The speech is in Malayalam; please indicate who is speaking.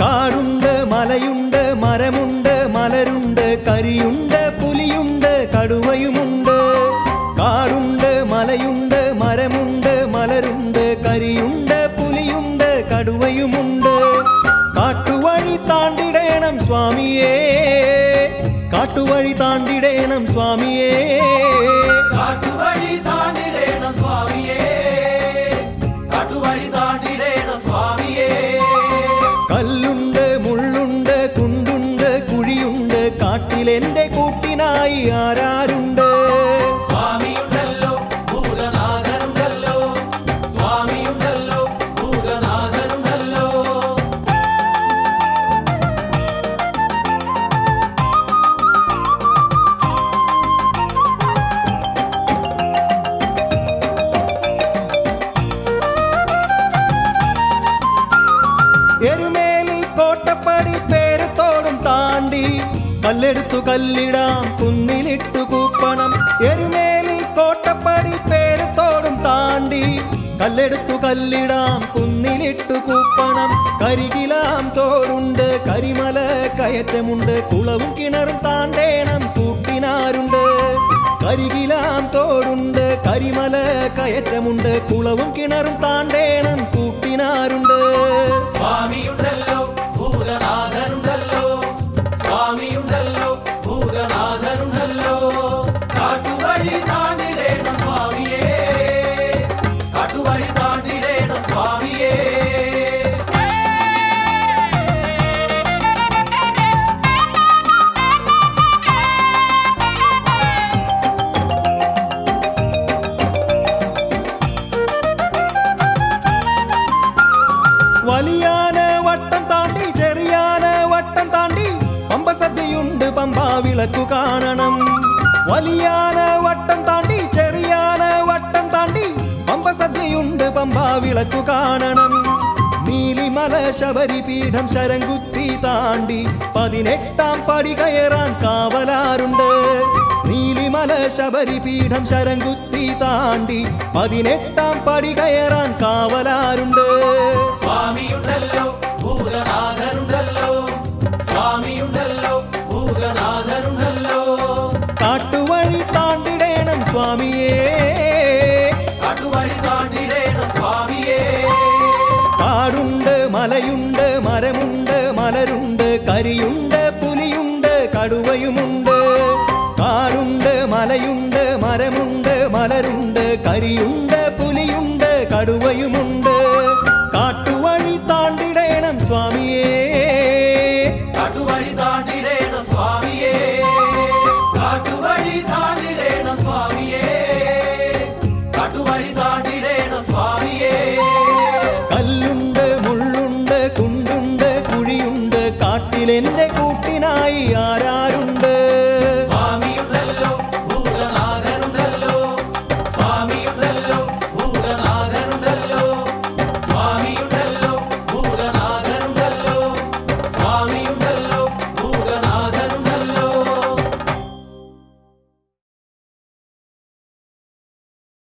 Speaker 1: കാടുണ്ട് മലയുണ്ട് മരമുണ്ട് മലരുണ്ട് കരിയുണ്ട് പുലിയുണ്ട് കടുവയുമുണ്ട് കാടുണ്ട് മലയുണ്ട് മരമുണ്ട് മലരുണ്ട് കരിയുണ്ട് പുലിയുണ്ട് കടുവയുമുണ്ട് കാട്ടുവഴി താണ്ടിടേണം സ്വാമിയേ കാട്ടുവഴി താണ്ടിടേണം സ്വാമിയേ
Speaker 2: കാട്ടുവഴി താണ്ടിടേണം സ്വാമിയേ കാട്ടുവഴി താണ്ടിടേണം സ്വാമിയേ
Speaker 1: കല്ലുണ്ട് മുള്ളുണ്ട് കുണ്ടുണ്ട് കുഴിയുണ്ട് കാട്ടിലെന്റെ കൂട്ടിനായി ആരാരുണ്ട് താണ്ടി കല്ലെടുത്തു കല്ലിടാം കുന്നിലിട്ടു കൂപ്പണം. എരുമേലി കോട്ടപ്പടി പേരത്തോടും താണ്ടി. കല്ലെടുത്തു കല്ലിടാം കുന്നിലിട്ടു കൂപ്പണം. കരികിലാം തോടുണ്ട് കരിമല കയറ്റമുണ്ട്. കുളവും കിണറും താണ്ടേണം കൂട്ടിനാരുണ്ട്. കരികിലാം തോടുണ്ട് കരിമല കയറ്റമുണ്ട്. കുളവും കിണറും താണ്ടേണം കൂട്ടിനാരുണ്ട്.
Speaker 2: സ്വാമിയുണ്ടല്ലോ ഭൂതനാഥനുണ്ടല്ലോ
Speaker 1: വിളക്കു കാണണം. വലിയാന വട്ടം താണ്ടി ചെറിയാന വട്ടം താണ്ടി പമ്പ സദ്യയുണ്ട് പമ്പ വിളക്കു കാണണം. നീലിമല ശബരിപീഠം ശരംകുത്തി താണ്ടി പതിനെട്ടാം പടി കയറാൻ കാവലാറുണ്ട് നീലിമല ശബരിപീഠം ശരംകുത്തി താണ്ടി പതിനെട്ടാം പടി കയറാൻ കാവലാറുണ്ട്
Speaker 2: സ്വാമിയുണ്ടല്ലോ സ്വാമിയുണ്ടല്ലോ ഭൂതനാഥനുണ്ടല്ലോ
Speaker 1: കാട്ടുവഴി താണ്ടിടേണം സ്വാമിയേ.
Speaker 2: കാട്ടുവഴി താണ്ടിടേണം സ്വാമിയേ.
Speaker 1: കാടുണ്ട് മലയുണ്ട് മരമുണ്ട് മലരുണ്ട് കരിയുണ്ട് പുലിയുണ്ട് കടുവയുമുണ്ട്. കാടുണ്ട് മലയുണ്ട് മരമുണ്ട് മലരുണ്ട് കരിയുണ്ട് പുലിയുണ്ട് കടുവയുമുണ്ട്. കാട്ടുവഴി താണ്ടിടേണം സ്വാമിയേ.
Speaker 2: കാട്ടുവഴി താണ്ടിടേണം സ്വാമിയേ.
Speaker 1: കല്ലുണ്ട് മുള്ളുണ്ട് കുണ്ടുണ്ട് കുഴിയുണ്ട്. കാട്ടിലെന്റെ കൂട്ടിനായി ആരാരുണ്ട്?